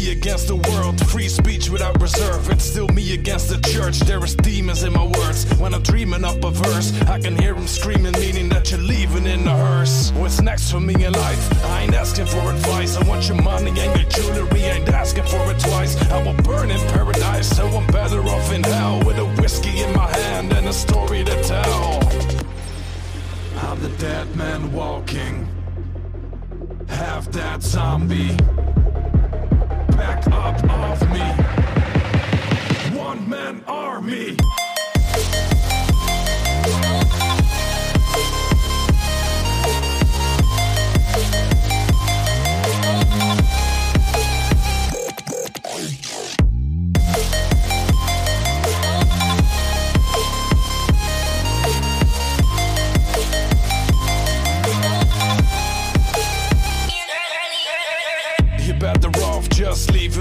me against the world. Free speech without reserve. It's still me against the church. There is demons in my words. When I'm dreaming up a verse, I can hear them screaming, meaning that you're leaving in a hearse. What's next for me in life? I ain't asking for advice. I want your money and your jewelry. Ain't asking for it twice. I will burn in paradise, so I'm better off in hell with a whiskey in my hand and a story to tell. I'm the dead man walking, half that zombie.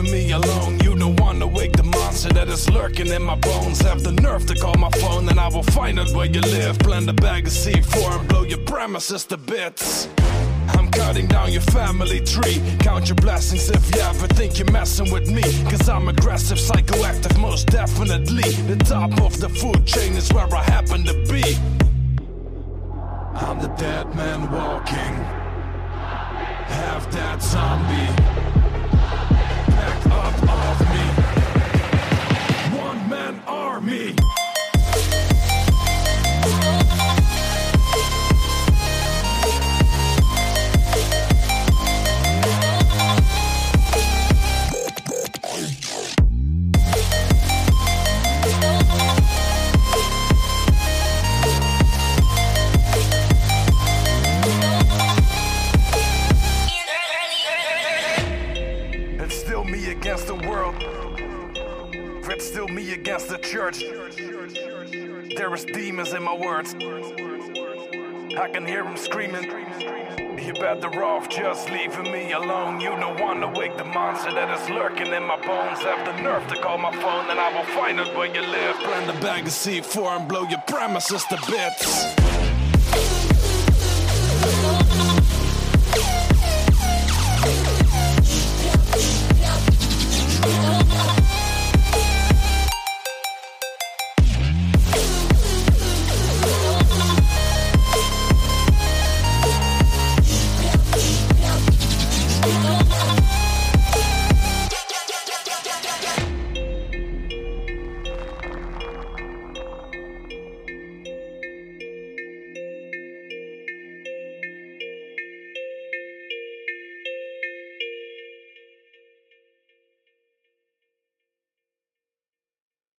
Leaving me alone. You don't wanna wake the monster that is lurking in my bones. Have the nerve to call my phone, and I will find out where you live. Blend a bag of C4 and blow your premises to bits. I'm cutting down your family tree. Count your blessings if you ever think you're messing with me. Cause I'm aggressive, psychoactive, most definitely. The top of the food chain is where I happen to be. I'm the dead man walking half that zombie. It's still me against the church. There is demons in my words. I can hear them screaming. You better off just leaving me alone. You don't wanna wake the monster that is lurking in my bones. Have the nerve to call my phone, and I will find out where you live. Blend the bag of C4 and blow your premises to bits.